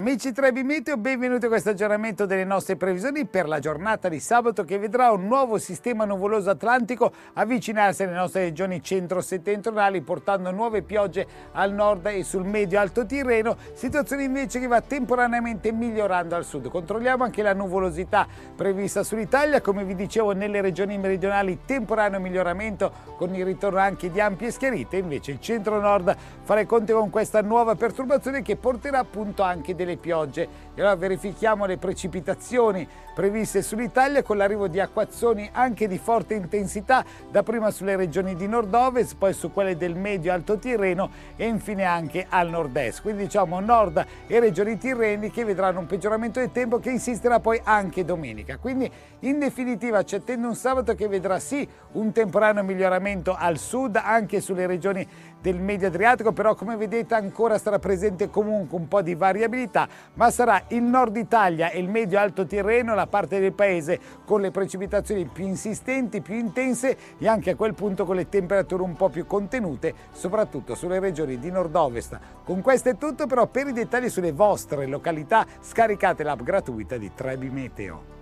Amici Trebi Meteo, benvenuti a questo aggiornamento delle nostre previsioni per la giornata di sabato che vedrà un nuovo sistema nuvoloso atlantico avvicinarsi alle nostre regioni centro-settentrionali portando nuove piogge al nord e sul medio-alto Tirreno, situazione invece che va temporaneamente migliorando al sud. Controlliamo anche la nuvolosità prevista sull'Italia, come vi dicevo nelle regioni meridionali temporaneo miglioramento con il ritorno anche di ampie schiarite, invece il centro-nord farà conti con questa nuova perturbazione che porterà appunto anche delle delle piogge. E allora verifichiamo le precipitazioni previste sull'Italia con l'arrivo di acquazzoni anche di forte intensità, dapprima sulle regioni di nord-ovest, poi su quelle del medio-alto Tirreno e infine anche al nord-est. Quindi diciamo nord e regioni tirreni che vedranno un peggioramento del tempo che insisterà poi anche domenica. Quindi in definitiva ci attende un sabato che vedrà sì un temporaneo miglioramento al sud anche sulle regioni del medio Adriatico, però come vedete ancora sarà presente comunque un po' di variabilità, ma sarà il nord Italia e il medio alto Tirreno la parte del paese con le precipitazioni più insistenti, più intense e anche a quel punto con le temperature un po' più contenute, soprattutto sulle regioni di nord-ovest. Con questo è tutto, però per i dettagli sulle vostre località scaricate l'app gratuita di Trebi Meteo.